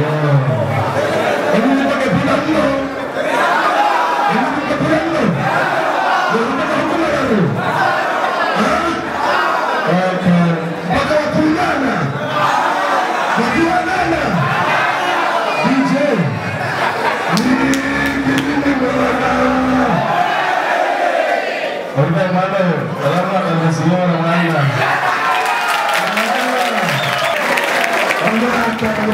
Yeah.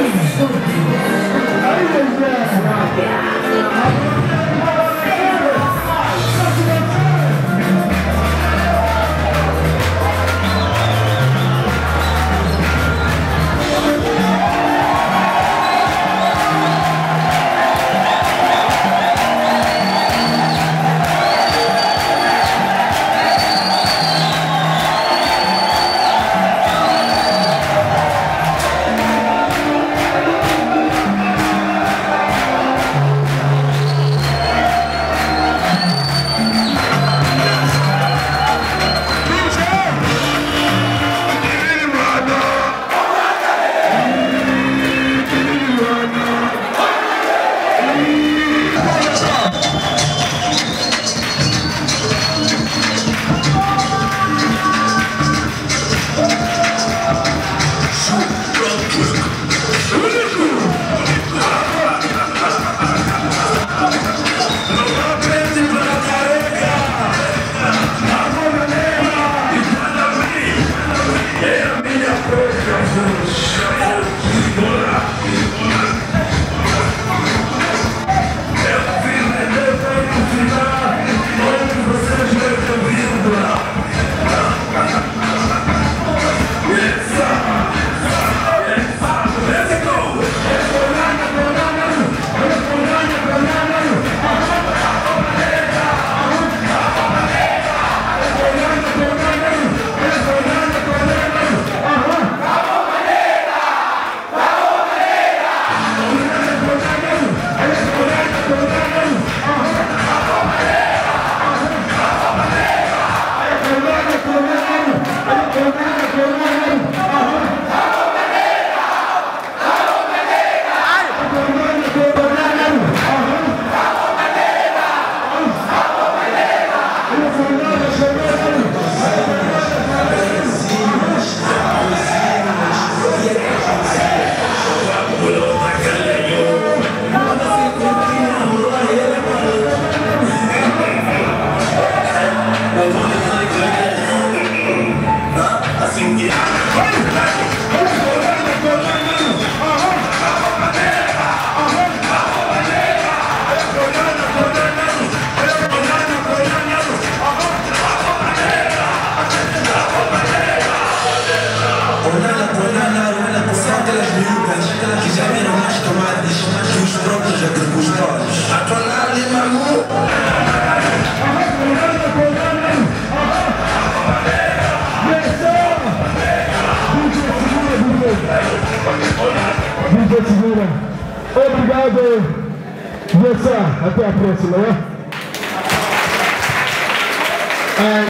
Yeah. Deus, Jesus. Obrigado, Gessa. Até a próxima, né?